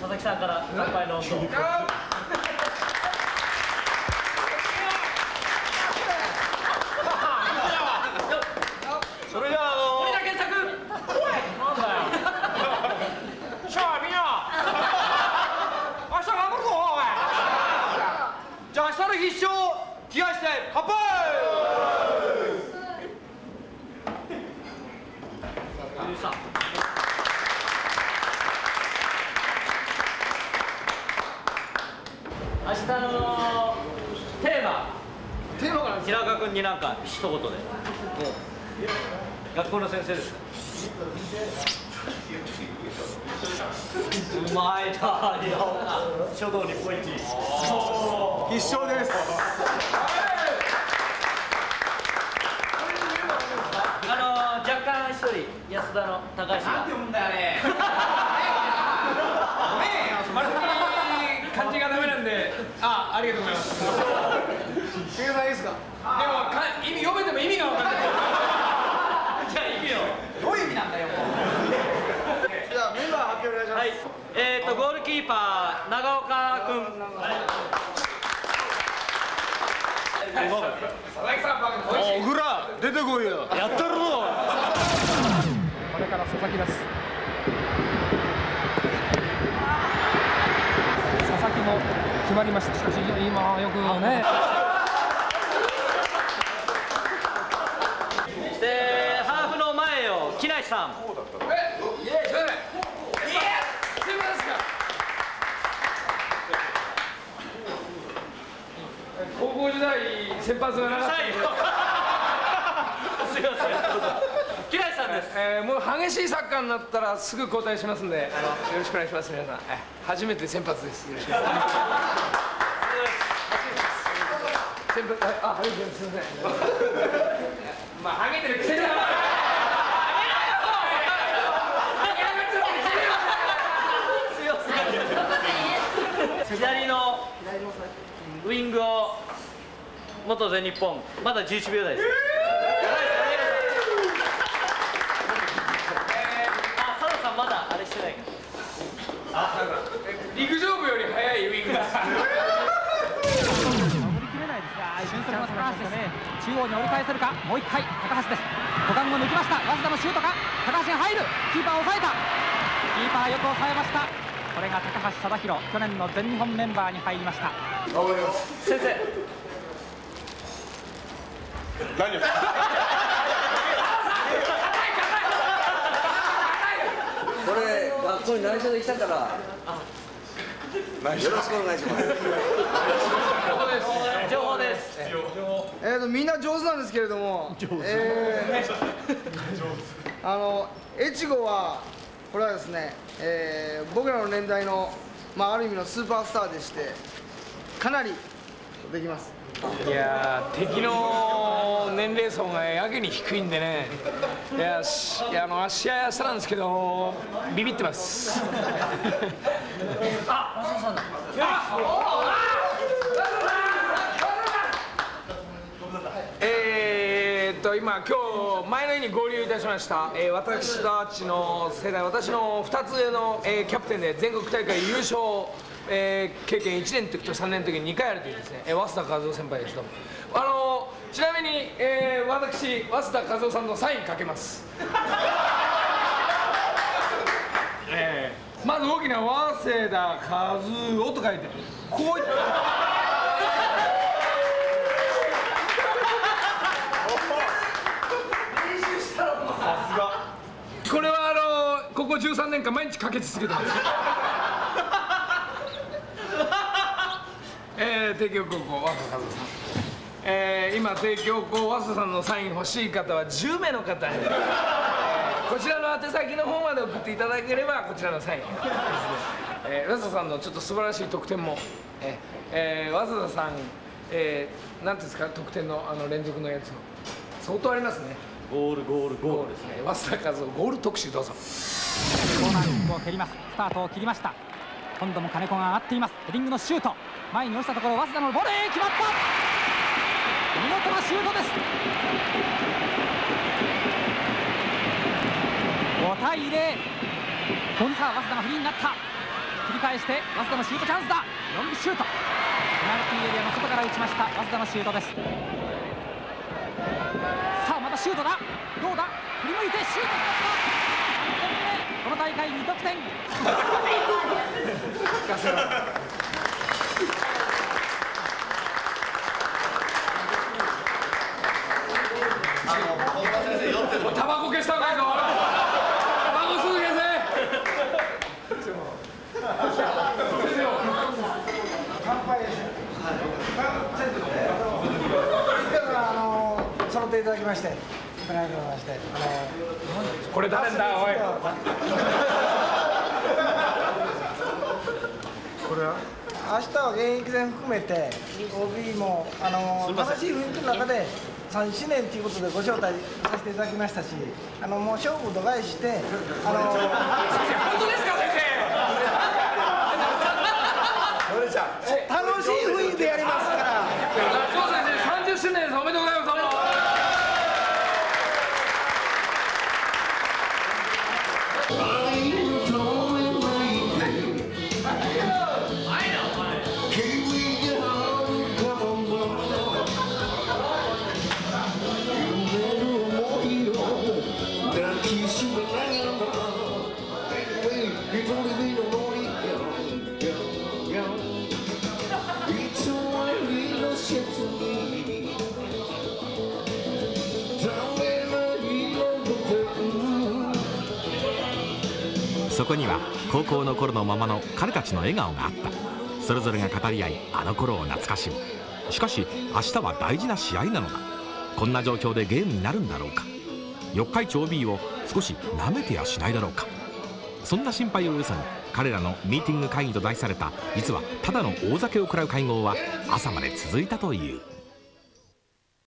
佐々木さんから乾杯の音。それじゃああの森田健作なんだよさあみんな明日頑張るぞおいじゃあ明日の必勝気合して乾杯。明日のテーマ。テーマから平岡君になんか一言で。学校の先生です。かうまいな書道日本一必勝です。あの若干一人安田の高橋が読むんだよねごめんよまるで漢字がダメなんであありがとうございます。しげさんいいですかでもか意味読めても意味が分かんない。じゃあいくよどういう意味なんだよじゃあメンバー発表お願いします、はい。えーとゴールキーパー長岡君佐々木さん。おいしい。小倉出てこいよ。やってるぞ。これから佐々木です佐々木も決まりました。しかし今よくね。でハーフの前を木梨さん。高校時代先発がなかったんで、すいませんんです。えー、もう激しいサッカーになったらすぐ交代しますんであのよろしくお願いします皆さん、えー初めて先発です。よろしくお願いします。先発あありがとうございますすいません。まあハゲてるくせに左のウイングを元全日本まだ11秒台です、あ佐藤さんまだあれしてないから陸上部より速いウイングです守りきれないですが俊足の高橋ですね中央に折り返せるか？もう一回高橋です。股間を抜きました。早稲田のシュートか？高橋が入る。キーパーを抑えた。キーパーよく抑えました。これが高橋貞弘。去年の全日本メンバーに入りました。先生。何を？これ学校に内緒で来たからよろしくお願いします。情報です。えーとみんな上手なんですけれども。えーあの越後はこれはですね、えー僕らの年代の、まあ、ある意味のスーパースターでしてかなりできます。いやー敵の年齢層がやけに低いんでね。いやしいやあの試合やしたんですけどビビってます。えっと今今日前の日に合流いたしました、えー私たちの世代私の2つ上の、えーキャプテンで全国大会優勝、えー経験1年の時と3年の時に2回あるというですね、えー、早稲田和夫先輩ですどあのちなみに、えー私早稲田和夫さんのサインかけますえーまず大きな早稲田和夫と書いてこういこれはあのここ13年間毎日かけ続けてま す。えー、帝京高校早稲田和夫さんえー、今帝京高早稲田さんのサイン欲しい方は10名の方に、ちらの宛先の方まで送っていただければこちらのサイン、えー、早稲田さんのちょっと素晴らしい得点も、えーえー早稲田さん、えー、なんていうんですか得点のあの連続のやつも相当ありますね。ゴールゴールゴールですね。早稲田和夫ゴール特集どうぞコーナーキックを蹴りますスタートを切りました今度も金子が上がっています。ヘディングのシュート。前に落ちたところ早稲田のボレー決まった。見事なシュートです対0今度は早稲田がフリーになった。切り返して早稲田のシュートチャンスだ。ロングシュート。ペナルティーエリアの外から打ちました。早稲田のシュートです。さあまたシュートだ。どうだ？振り向いてシュートこの大会2得点タバコ消した方がいいぞタバコすぐ消あの揃っていただきましてありがとうございましてあのせこれ誰だおい。明日は現役戦含めて OB もあの楽しい雰囲気の中で3年ということでご招待させていただきましたしあのもう勝負度外視してあの本当ですか先そこには高校の頃のままの彼たちの笑顔があった。それぞれが語り合いあの頃を懐かしむ。しかし明日は大事な試合なのだ。こんな状況でゲームになるんだろうか。四日市 OB を少し舐めてやしないだろうか。そんな心配をよそに彼らのミーティング会議と題された実はただの大酒を食らう会合は朝まで続いたという。